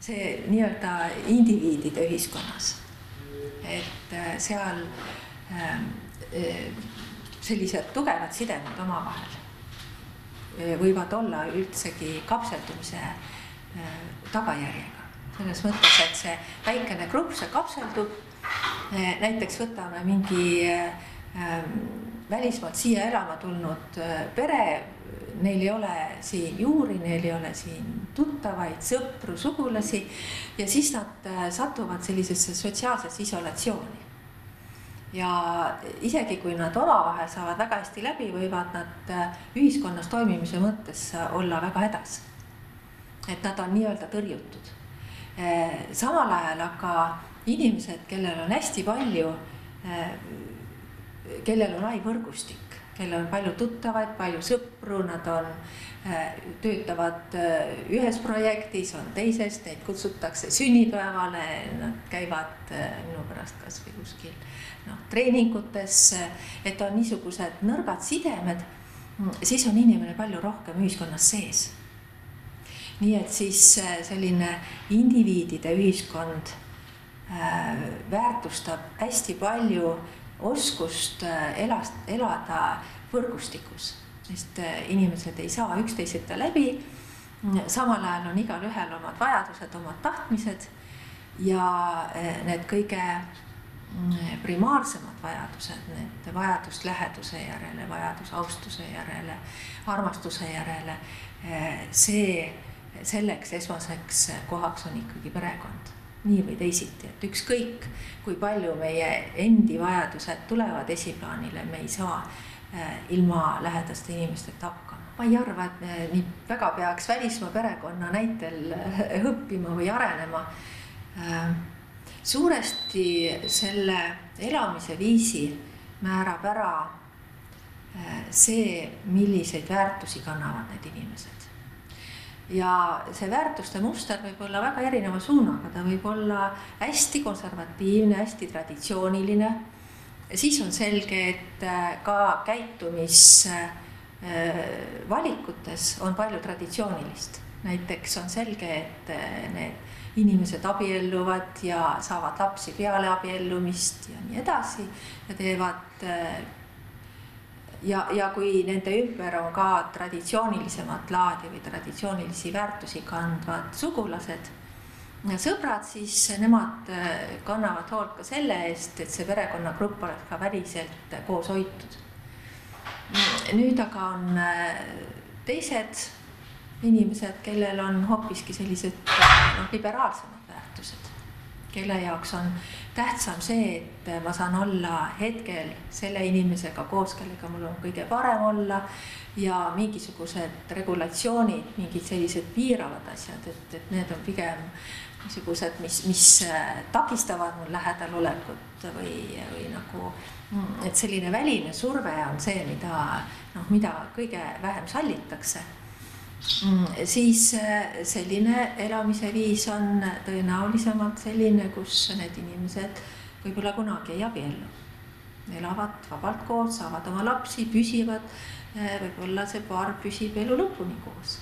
see nii-öelda indiviidide ühiskonnas. et äh, seal ähm, äh, sellised tugevad sidemed omavahel äh, võivad olla üldsegi kapseldumise tagajärjega. selles mõttes, et see väikene grupp, see kapseldub. näiteks võtame mingi ähm, välismaalt siia elama tulnud pere neil ei ole siin juuri, neil ei ole siin tuttavaid, sõpru, sugulasi ja siis nad äh, satuvad sellisesse sotsiaalsesse isolatsiooni. ja isegi kui nad omavahel saavad väga hästi läbi, võivad nad äh, ühiskonnas toimimise mõttes äh, olla väga hädas. et nad on nii-öelda tõrjutud. samal ajal aga inimesed, kellel on hästi palju, kellel on lai võrgustik, kellel on palju tuttavaid, palju sõpru, nad on, äh, töötavad äh, ühes projektis, on teises, neid kutsutakse sünnipäevale, nad käivad äh, minu pärast kasvõi kuskil noh, treeningutes, et on niisugused nõrgad sidemed, siis on inimene palju rohkem ühiskonnas sees. nii et siis selline indiviidide ühiskond väärtustab hästi palju oskust äh, elast, elada võrgustikus, sest äh, inimesed ei saa üksteiseta läbi. samal ajal on igalühel omad vajadused, omad tahtmised ja äh, need kõige mm, primaarsemad vajadused, need vajadus läheduse järele, vajadus austuse järele, armastuse järele. see, selleks esmaseks kohaks on ikkagi perekond nii või teisiti, et ükskõik kui palju meie endi vajadused tulevad esiplaanile, me ei saa äh, ilma lähedaste inimesteta hakkama. ma ei arva, et me nii väga peaks välismaa perekonna näitel äh, õppima või arenema. Äh, suuresti selle elamise viisi määrab ära see, milliseid väärtusi kannavad need inimesed ja see väärtuste muster võib olla väga erineva suunaga, ta võib olla hästi konservatiivne, hästi traditsiooniline. siis on selge, et äh, ka käitumisvalikutes äh, on palju traditsioonilist. näiteks on selge, et äh, need inimesed abielluvad ja saavad lapsi peale abiellumist ja nii edasi ja teevad ja, ja kui nende ümber on ka traditsioonilisemat laadi või traditsioonilisi väärtusi kandvad sugulased, sõbrad, siis nemad äh, kannavad hoolt ka selle eest, et see perekonnagrupp oleks ka väliselt koos hoitud. nüüd aga on äh, teised inimesed, kellel on hoopiski sellised noh, liberaalsemad väärtused, kelle jaoks on tähtsam see, et ma saan olla hetkel selle inimesega koos, kellega mul on kõige parem olla ja mingisugused regulatsioonid, mingid sellised piiravad asjad, et, et need on pigem niisugused, mis, mis äh, takistavad mul lähedal olekut või, või nagu, mm, et selline väline surve on see, mida noh, mida kõige vähem sallitakse siis äh, selline elamise viis on tõenäolisemalt selline, kus need inimesed võib-olla kunagi ei abiellu. elavad vabalt koos, saavad oma lapsi, püsivad, äh, võib-olla see paar püsib elu lõpuni koos.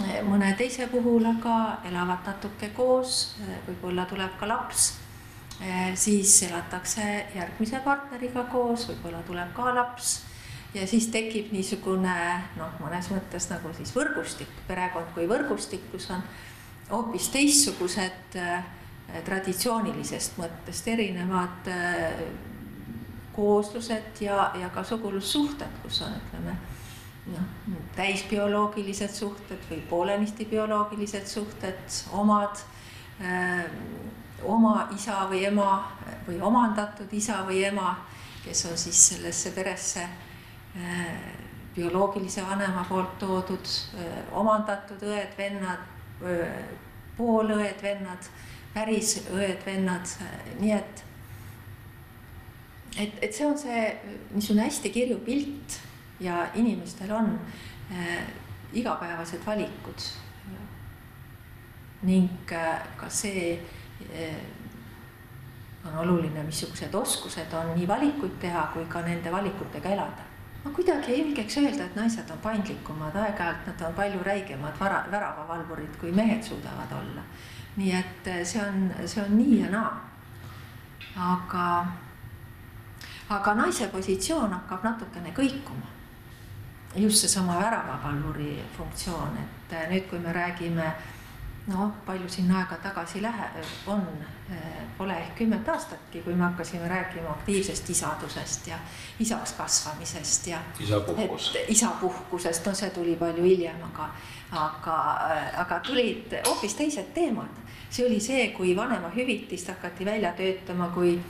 Äh, mõne teise puhul aga elavad natuke koos, võib-olla tuleb ka laps, siis elatakse järgmise partneriga koos, võib-olla tuleb ka laps ja siis tekib niisugune noh, mõnes mõttes nagu siis võrgustik, perekond kui võrgustik, kus on hoopis teistsugused äh, traditsioonilisest mõttest erinevad äh, kooslused ja, ja ka sugulussuhted, kus on, ütleme noh, täisbioloogilised suhted või poolenisti bioloogilised suhted, omad äh,, oma isa või ema või omandatud isa või ema, kes on siis sellesse peresse bioloogilise vanema poolt toodud, äh, omandatud õed-vennad, äh, poolõed-vennad, päris õed-vennad, nii et et, et see on see niisugune hästi kirju pilt ja inimestel on äh, igapäevased valikud. ning äh, ka see äh, on oluline, missugused oskused on nii valikuid teha kui ka nende valikutega elada ma kuidagi ei julgeks öelda, et naised on paindlikumad, aeg-ajalt nad on palju räigemad vara, väravavalvurid, kui mehed suudavad olla. nii et eh, see on, see on nii ja naa. aga, aga naise positsioon hakkab natukene kõikuma. just seesama väravavalvuri funktsioon, et eh, nüüd, kui me räägime noh, palju siin aega tagasi lähe-, on, pole ehk kümmet aastatki, kui me hakkasime rääkima aktiivsest isadusest ja isaks kasvamisest ja. isapuhkus. isapuhkusest, no see tuli palju hiljem, aga, aga, aga tulid hoopis teised teemad. see oli see, kui vanemahüvitist hakati välja töötama, kui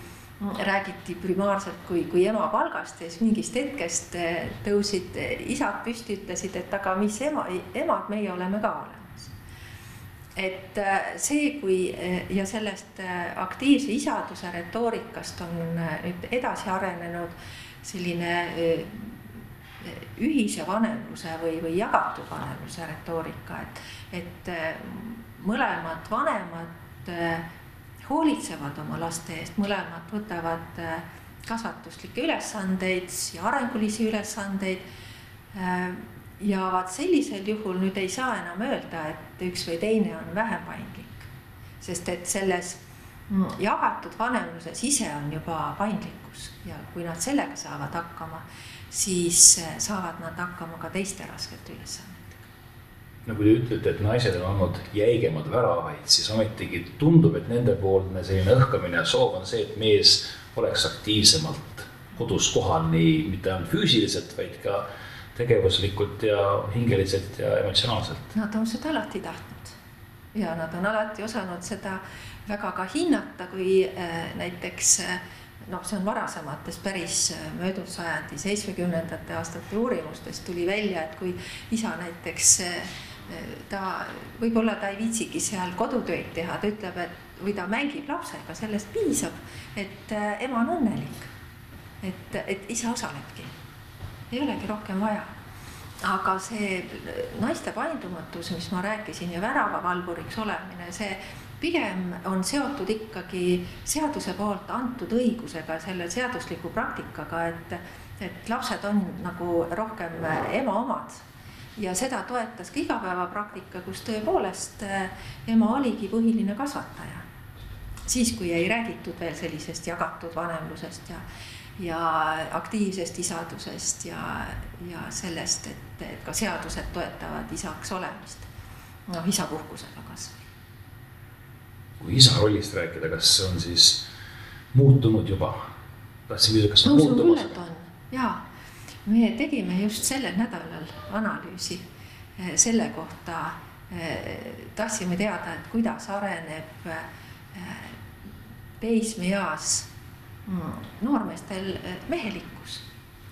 räägiti primaarselt kui, kui ema palgast ja siis mingist hetkest eh, tõusid isad püsti, ütlesid, et aga mis ema, emad meie oleme ka olemas et äh, see, kui äh, ja sellest äh, aktiivse isaduse retoorikast on nüüd edasi arenenud selline ühise vanemluse või, või jagatud vanemluse retoorika, et, et mõlemad vanemad hoolitsevad oma laste eest, mõlemad võtavad kasvatuslikke ülesandeid ja arengulisi ülesandeid ja vaat sellisel juhul nüüd ei saa enam öelda, et üks või teine on vähem paindlik. sest et selles jagatud vanemluses ise on juba paindlikkus ja kui nad sellega saavad hakkama, siis eh, saavad nad hakkama ka teiste raskete ülesannetega. no kui te ütlete, et naised on olnud jäigemad väravaid, siis ometigi tundub, et nendepoolne selline õhkamine ja soov on see, et mees oleks aktiivsemalt kodus kohal nii mitte ainult füüsiliselt, vaid ka tegevuslikult ja hingeliselt ja emotsionaalselt. Nad on seda alati tahtnud ja nad on alati osanud seda väga ka hinnata, kui äh, näiteks äh, noh, see on varasematest päris äh, möödunud sajandi seitsmekümnendate aastate uurimustest tuli välja, et kui isa näiteks ta, võib-olla ta ei viitsigi seal kodutöid teha, ta ütleb, et või ta mängib lapsega, sellest piisab, et ema on õnnelik. et, et isa osalebki ei olegi rohkem vaja. aga see naiste paindumatus, mis ma rääkisin ja väravavalvuriks olemine, see pigem on seotud ikkagi seaduse poolt antud õigusega, selle seadusliku praktikaga, et, et lapsed on nagu rohkem ema omad ja seda toetas ka igapäevapraktika, kus tõepoolest ema oligi põhiline kasvataja. siis, kui ei räägitud veel sellisest jagatud vanemlusest ja, ja aktiivsest isadusest ja, ja sellest, et, et ka seadused toetavad isaks olemist. noh, isapuhkusega kasvõi. kui isa rollist rääkida, kas see on siis muutunud juba? tahtsin küsida, kas on no, muutumas? on ja me tegime just sellel nädalal analüüsi eh, selle kohta. Eh, tahtsime teada, et kuidas areneb eh, teismeeas. Noormeestel eh, mehelikkus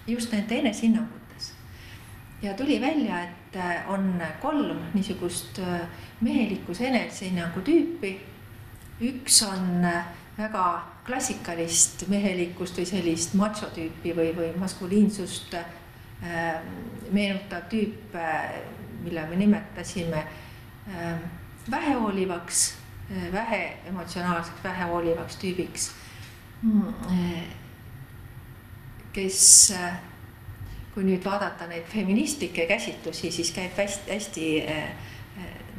just nende enesehinnangutes. ja tuli välja, et eh, on kolm niisugust eh, mehelikkuse enesehinnangu tüüpi. üks on väga klassikalist mehelikkust või sellist macho tüüpi või, või maskuliinsust meenutav tüüp, mille me nimetasime äh, vähehoolivaks, vähe emotsionaalseks, vähehoolivaks tüübiks kes, eh, kui nüüd vaadata neid feministlikke käsitlusi, siis käib hästi, hästi eh,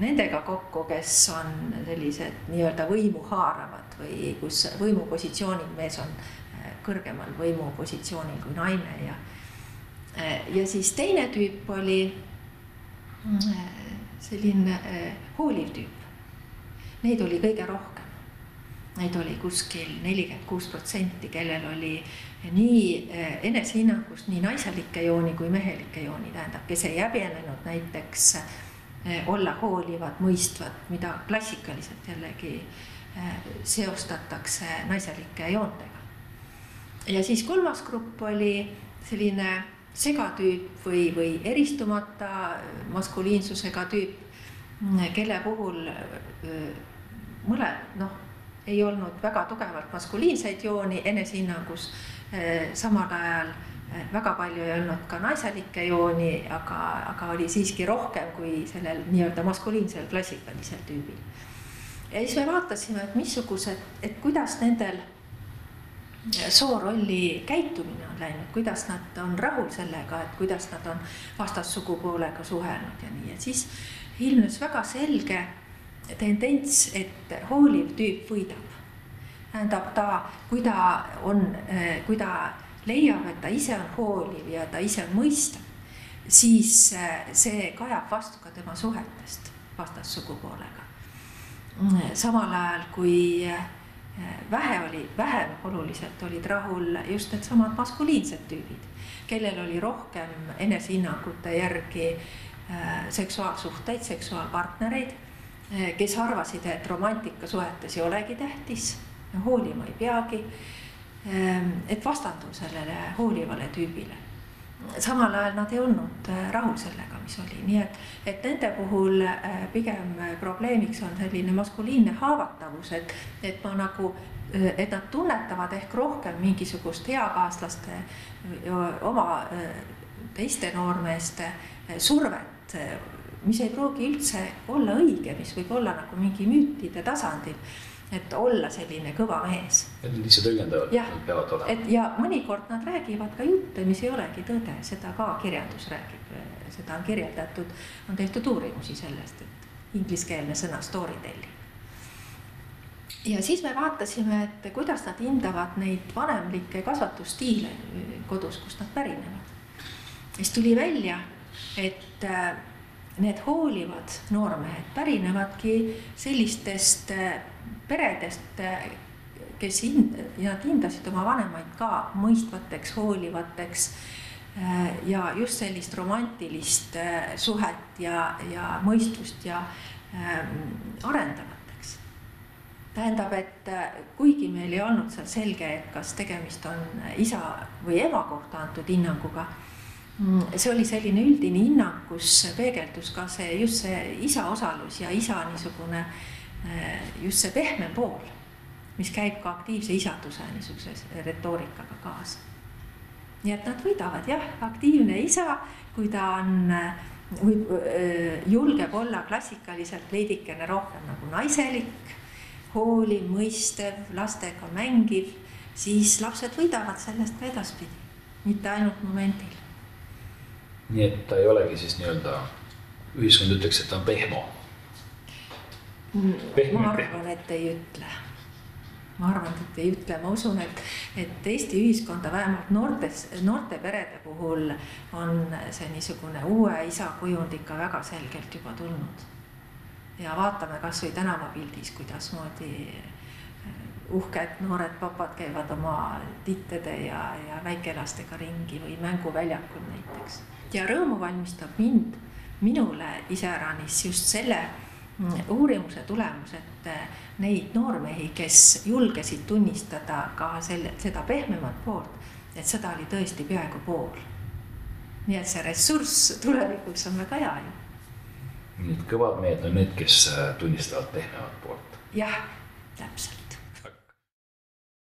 nendega kokku, kes on sellised nii-öelda võimu haaravad või kus võimupositsioonil mees on kõrgemal võimupositsioonil kui naine ja. ja siis teine tüüp oli selline hooliv tüüp. Neid oli kõige rohkem neid oli kuskil nelikümmend kuus protsenti, kellel oli nii eh, enesehinnangust nii naiselikke jooni kui mehelikke jooni, tähendab, kes ei häbenenud näiteks eh, olla hoolivad, mõistvad, mida klassikaliselt jällegi eh, seostatakse naiselike joontega. ja siis kolmas grupp oli selline segatüüp või, või eristumata maskuliinsusega tüüp, kelle puhul mõle, noh ei olnud väga tugevalt maskuliinseid jooni enesehinnangus. Eh, samal ajal eh, väga palju ei olnud ka naiselikke jooni, aga, aga oli siiski rohkem kui sellel nii-öelda maskuliinsel klassikalisel tüübil. ja siis me vaatasime, et missugused, et kuidas nendel soorolli käitumine on läinud, kuidas nad on rahul sellega, et kuidas nad on vastassugupoolega suhelnud ja nii, et siis ilmnes väga selge tendents, et hooliv tüüp võidab. tähendab ta, kui ta on, kui ta leiab, et ta ise on hooliv ja ta ise on mõistev, siis see kajab vastu ka tema suhetest vastassugupoolega. samal ajal kui vähe oli, vähem oluliselt olid rahul just needsamad maskuliinsed tüübid, kellel oli rohkem enesehinnangute järgi seksuaalsuhteid, seksuaalpartnereid, kes arvasid, et romantikasuhetes ei olegi tähtis, hoolima ei peagi. Ähm, et vastandu sellele hoolivale tüübile samal ajal nad ei olnud äh, rahul sellega, mis oli, nii et, et nende puhul äh, pigem probleemiks on selline maskuliinne haavatavus, et, et ma nagu, et nad tunnetavad ehk rohkem mingisugust eakaaslaste, oma teiste noormeeste survet, mis ei pruugi üldse olla õige, mis võib olla nagu mingi müütide tasandil et olla selline kõva mees. Need on lihtsalt tõlgendavad, nad peavad olema. et ja mõnikord nad räägivad ka jutte, mis ei olegi tõde, seda ka kirjandus räägib, seda on kirjeldatud, on tehtud uurimusi sellest, et ingliskeelne sõna story telling. ja siis me vaatasime, et kuidas nad hindavad neid vanemlikke kasvatusstiile kodus, kust nad pärinevad. siis tuli välja, et äh, need hoolivad noormehed pärinevadki sellistest äh, peredest, kes hind-, nad hindasid oma vanemaid ka mõistvateks, hoolivateks äh, ja just sellist romantilist äh, suhet ja, ja mõistvust ja ähm, arendavateks. tähendab, et äh, kuigi meil ei olnud seal selge, et kas tegemist on isa või ema kohta antud hinnanguga, see oli selline üldine hinnang, kus peegeldus ka see just see isa osalus ja isa niisugune Äh, just see pehme pool, mis käib ka aktiivse isaduse niisuguse retoorikaga kaasa. nii et nad võidavad jah, aktiivne isa, kui ta on, võib, äh, julgeb olla klassikaliselt veidikene rohkem nagu naiselik, hooliv, mõistev, lastega mängiv, siis lapsed võidavad sellest ka edaspidi, mitte ainult momendil. Nii et ta ei olegi siis nii-öelda, ühiskond ütleks, et ta on pehmo ma arvan, et ei ütle. ma arvan, et ei ütle, ma usun, et, et Eesti ühiskonda vähemalt noortes, noorte perede puhul on see niisugune uue isa kujund ikka väga selgelt juba tulnud. ja vaatame kasvõi tänavapildis, kuidasmoodi äh, uhked noored papad käivad oma tittede ja, ja väikelastega ringi või mänguväljakul näiteks. Ja rõõmu valmistab mind, minule iseäranis just selle uurimuse tulemus, et äh, neid noormehi, kes julgesid tunnistada ka selle, seda pehmemat poolt, et seda oli tõesti peaaegu pool. nii et see ressurss tulevikuks on väga hea ju. et kõvad mehed on need, kes äh, tunnistavad pehmemat poolt. jah, täpselt.